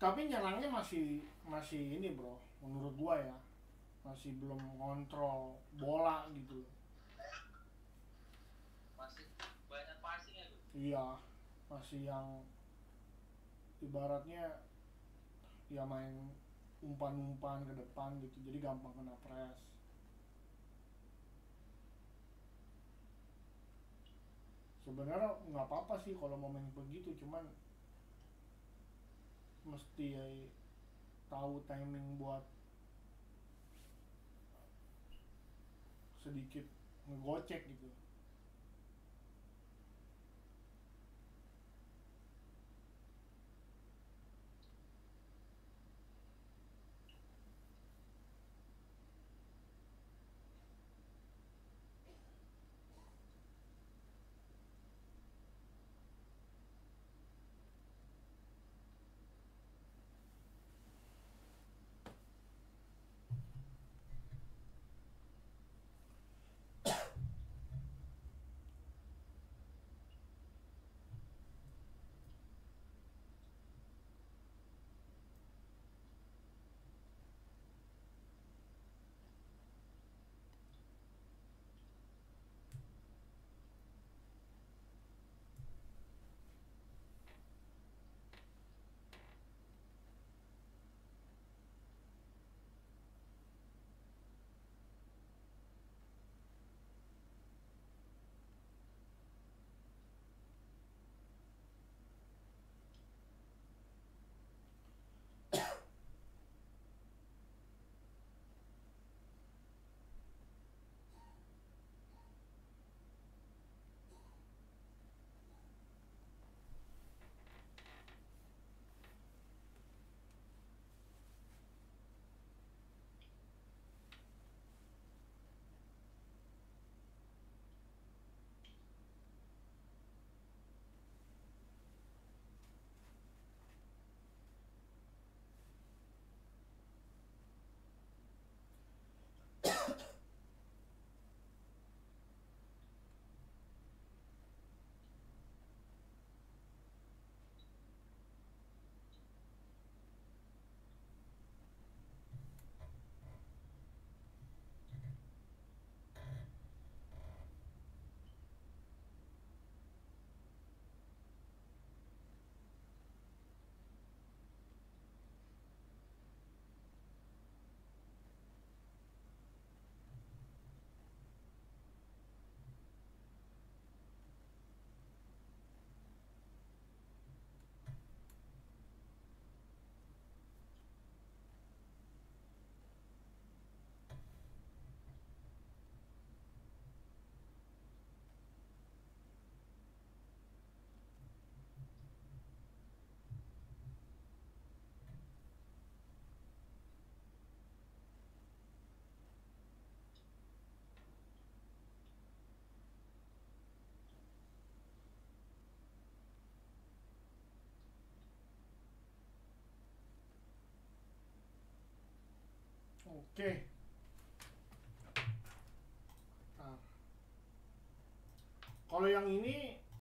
tapi nyerangnya masih masih ini bro. Menurut gua ya. Masih belum ngontrol bola gitu. Masih banyak passing ya tuh. iya. Masih yang ibaratnya ya main umpan-umpan ke depan gitu. Jadi gampang kena press. Sebenarnya nggak apa-apa sih kalau mau main begitu. Cuman mesti tahu timing buat sedikit ngegocek gitu Oke. Nah. Kalau yang ini